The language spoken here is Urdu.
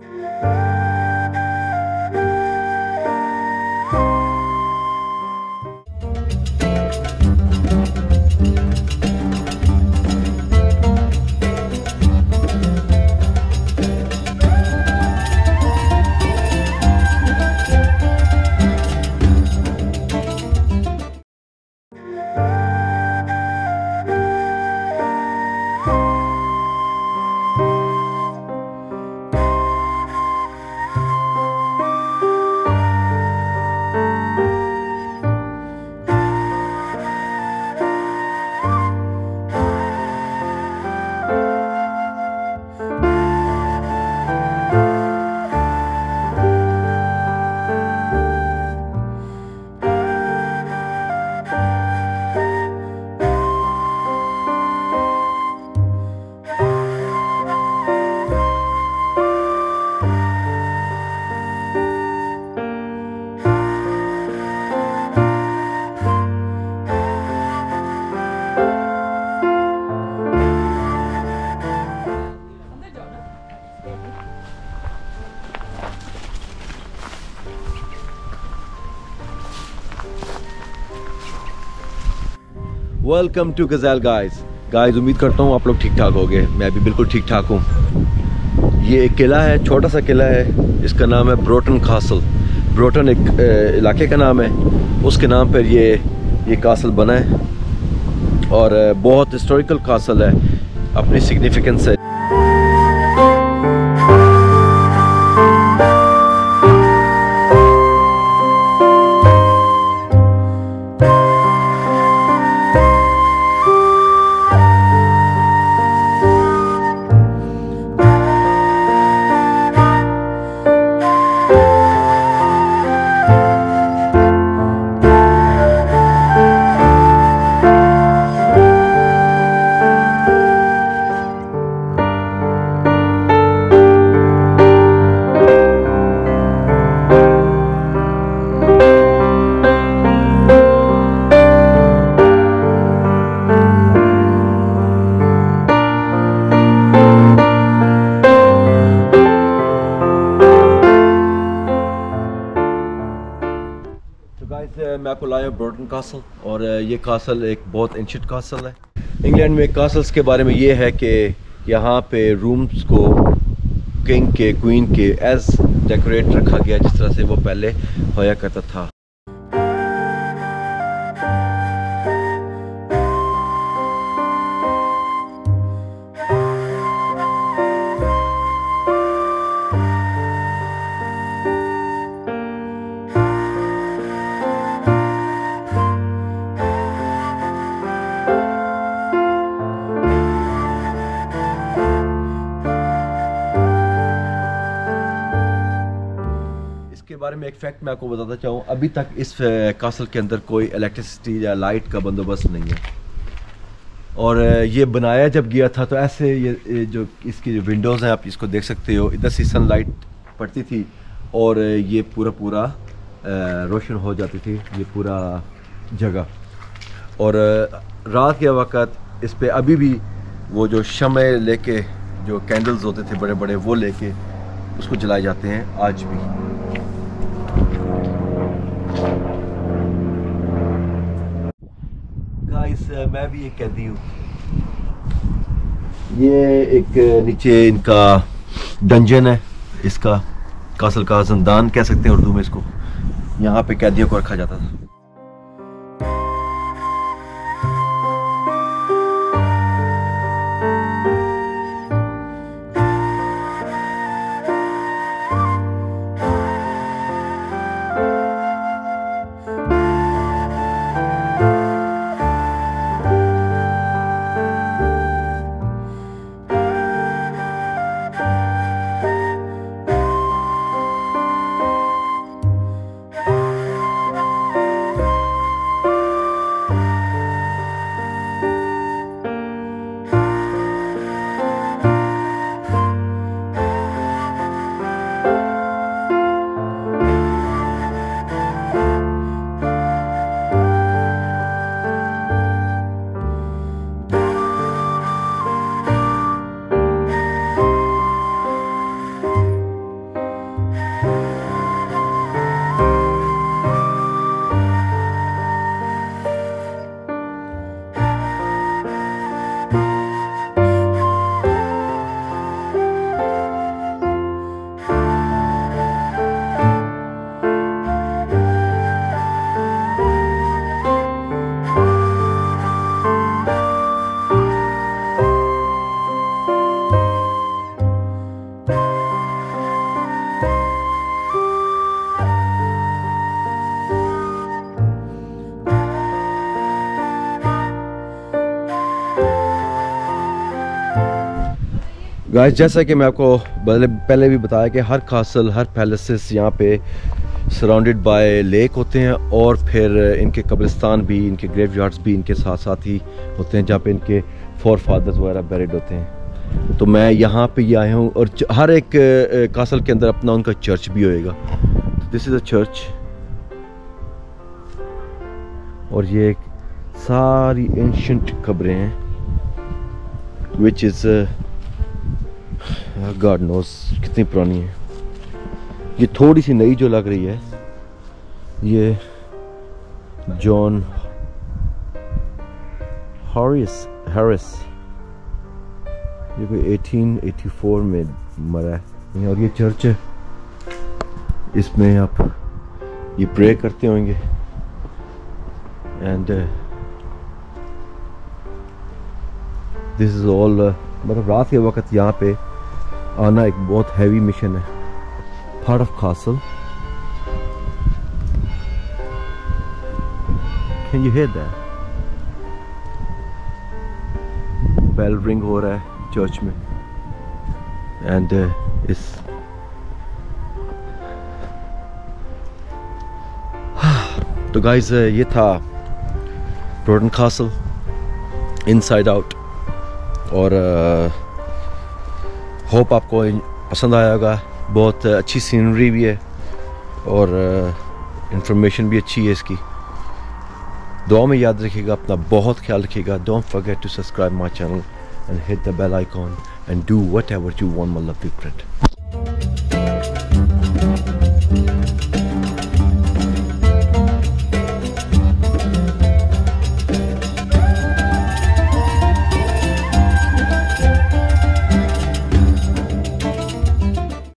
Música ویلکم ٹو گزیل گائز گائز امید کرتا ہوں آپ لوگ ٹھیک ٹھاک ہو گئے میں بھی بالکل ٹھیک ٹھاک ہوں یہ ایک قلعہ ہے چھوٹا سا قلعہ ہے اس کا نام ہے بروٹن کاسل بروٹن ایک علاقے کا نام ہے اس کے نام پر یہ یہ کاسل بنا ہے اور بہت ہسٹوریکل کاسل ہے اپنی سگنیفیکنس ہے آپ کو لایا بروٹن کاسل اور uh, یہ کاسل ایک بہت انشٹ کاسل ہے۔ انگلینڈ میں کاسلز کے بارے میں یہ ہے کہ یہاں پہ رومز کو کنگ کے کوئین کے ایز ڈیکوریٹ رکھا گیا جس طرح سے وہ پہلے ہویا کرتا تھا۔ بارے میں ایک فیکٹ میں آپ کو بتاتا چاہوں، ابھی تک اس کاسل کے اندر کوئی الیکٹریسٹی یا لائٹ کا بندوبست نہیں ہے۔ اور یہ بنایا جب گیا تھا تو ایسے یہ جو اس کی جو ونڈوز ہیں، آپ اس کو دیکھ سکتے ہو۔ ادھر سے سن لائٹ پڑتی تھی اور یہ پورا پورا روشن ہو جاتی تھی، یہ پورا جگہ۔ اور رات کے وقت اس پہ ابھی بھی وہ جو شمع لے کے جو کینڈلز ہوتے تھے بڑے بڑے، وہ لے کے اس کو جلائے جاتے ہیں آج بھی۔ گائس uh, میں بھی ایک قیدی ہوں۔ یہ ایک نیچے ان کا ڈنجن ہے۔ اس کا قاصل کا زندان کہہ سکتے ہیں اردو میں اس کو۔ یہاں پہ قیدیوں کو رکھا جاتا تھا۔ گائز جیسا کہ میں آپ کو پہلے بھی بتایا کہ ہر کاسل ہر پیلسز یہاں پہ سراؤنڈڈ بائی لیک ہوتے ہیں اور پھر ان کے قبرستان بھی، ان کے گریو یارڈز بھی ان کے ساتھ ساتھ ہی ہوتے ہیں جہاں پہ ان کے فور فادرز وغیرہ بیریڈ ہوتے ہیں۔ تو میں یہاں پہ ہی آیا ہوں اور ہر ایک کاسل کے اندر اپنا ان کا چرچ بھی ہوئے گا۔ دس از اے چرچ اور یہ ایک ساری اینشنٹ قبریں ہیں وچ از گاڈ نوز کتنی پرانی ہے۔ یہ تھوڑی سی نئی جو لگ رہی ہے، یہ جان ہارس ہیرس۔ یہ کوئی ایٹین ایٹی فور میں مرا ہے۔ اور یہ چرچ ہے۔ اس میں آپ یہ پرے کرتے ہوں گے۔ اینڈ دس از آل مطلب رات کے وقت یہاں پہ آنا ایک بہت ہیوی مشن ہے۔ Part of castle Can you hear that? Bell ring ہو رہا ہے چرچ میں اینڈ اس تو گائز uh, یہ تھا پروڈن کاسل ان سائڈ آؤٹ اور uh, ہوپ آپ کو پسند آیا ہوگا۔ بہت اچھی سینری بھی ہے اور انفارمیشن بھی اچھی ہے اس کی۔ دعا میں یاد رکھیے گا، اپنا بہت خیال رکھیے گا۔ Don't forget to subscribe my channel and hit the bell icon and do whatever you want my love friend